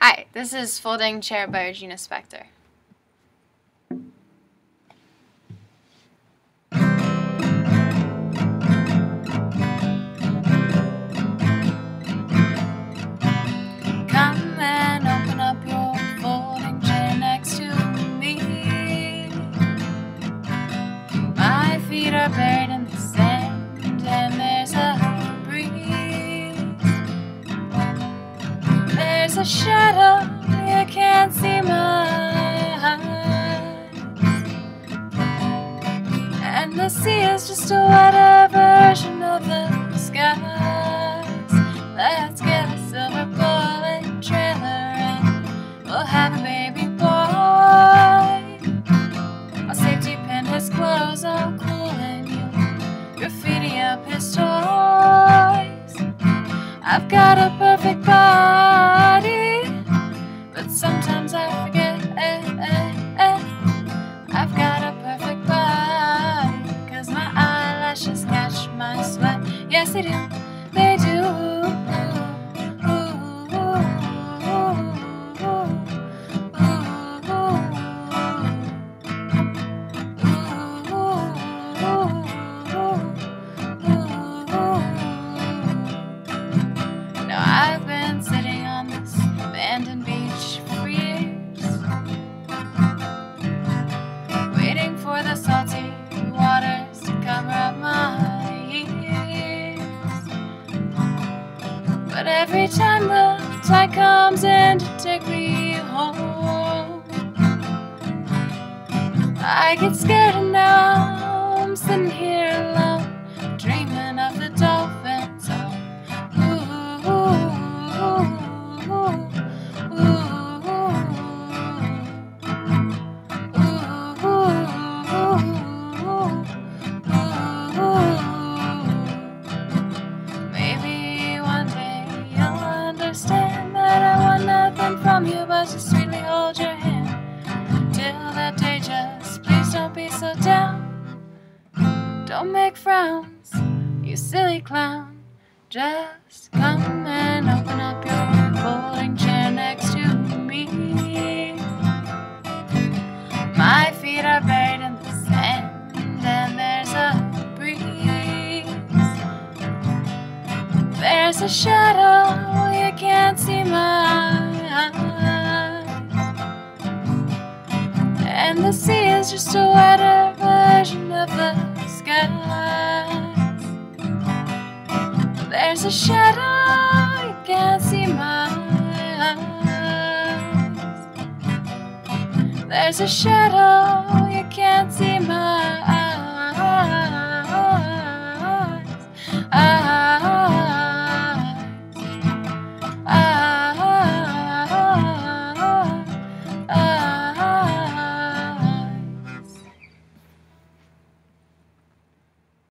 Hi, this is Folding Chair by Regina Spektor. Shadow, you can't see my eyes. And the sea is just a wetter version of the skies. Let's get a silver bullet trailer and we'll have a baby boy. I'll safety pin his clothes all cool and you graffiti up his toys. I've got a Yes, I do. Made. But every time the tide comes in to take me home, I get scared and now I'm sitting here understand that I want nothing from you but to sweetly hold your hand. Till that day, just please don't be so down. Don't make frowns, you silly clown. Just come and open up your folding chair next to me. My feet are buried in the sand, and there's a breeze. There's a shadow, can't see my eyes. And the sea is just a wetter version of the sky. There's a shadow, you can't see my eyes. There's a shadow,